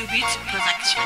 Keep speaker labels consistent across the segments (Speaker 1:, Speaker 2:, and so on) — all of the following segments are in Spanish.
Speaker 1: to Beats Production.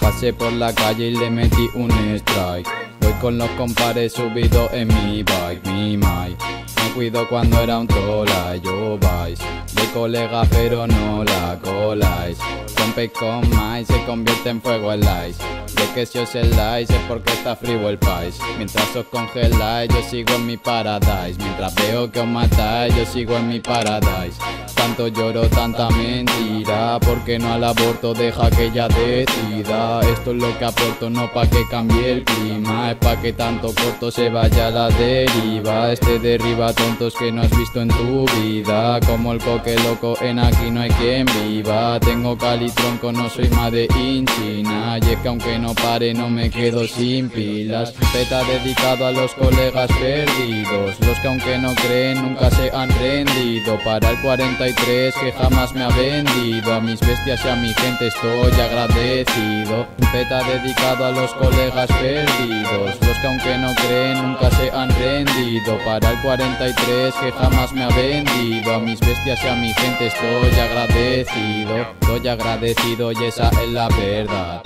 Speaker 2: Pasé por la calle y le metí un strike. Voy con los compares subido en mi bike, mi mic. Me cuido cuando era un trola, yo vais. De colega pero no la coláis. Rompe con más se convierte en fuego el ice. De que si os el es porque está frío el país. Mientras os congeláis, yo sigo en mi paradise. Mientras veo que os matáis, yo sigo en mi paradise. Tanto lloro, tanta mentira. Porque no al aborto deja que ella decida. Esto es lo que aporto, no pa' que cambie el clima. Es pa' que tanto corto se vaya a la deriva. Este derriba tontos que no has visto en tu vida. Como el coque loco, en aquí no hay quien viva. Tengo cali tronco, no soy más de China. Y es que aunque no pare, no me quedo sin pilas. Peta dedicado a los colegas perdidos. Los que aunque no creen, nunca se han rendido. Para el 43 que jamás me ha vendido. A mis bestias y a mi gente estoy agradecido. Peta dedicado a los colegas perdidos. Los que aunque no creen, nunca se han rendido. Para el 43 que jamás me ha vendido. A mis bestias y a mi gente estoy agradecido. Estoy agradecido y esa es la verdad.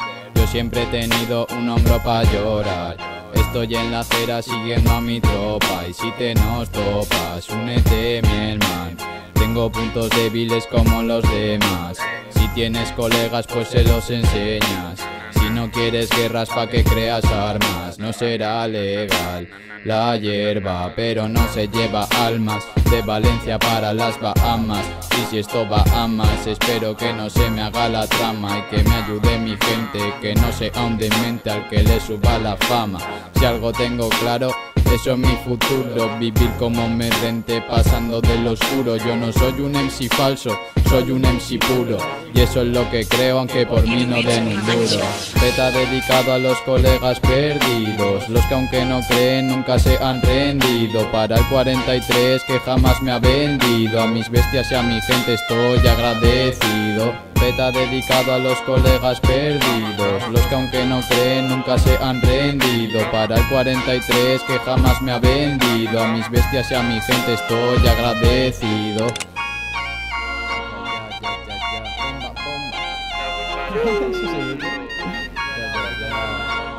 Speaker 2: Siempre he tenido un hombro para llorar. Estoy en la acera siguiendo a mi tropa y si te nos topas, únete mi hermano. Tengo puntos débiles como los demás. Si tienes colegas, pues se los enseñas. No quieres guerras pa' que creas armas, no será legal la hierba, pero no se lleva almas de Valencia para las Bahamas. Y si esto va a más, espero que no se me haga la trama y que me ayude mi gente, que no sea un demente al que le suba la fama. Si algo tengo claro, eso es mi futuro, vivir como me rente pasando de lo oscuro. Yo no soy un MC falso, soy un MC puro. Y eso es lo que creo, aunque por mí no den un duro. Beta dedicado a los colegas perdidos, los que aunque no creen nunca se han rendido. Para el 43 que jamás me ha vendido, a mis bestias y a mi gente estoy agradecido. Beta dedicado a los colegas perdidos, los que aunque no creen nunca se han rendido. Para el 43 que jamás me ha vendido, a mis bestias y a mi gente estoy agradecido.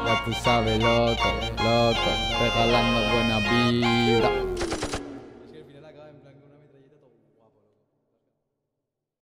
Speaker 2: Ya tú sabes, loco, loco, regalando buena vida.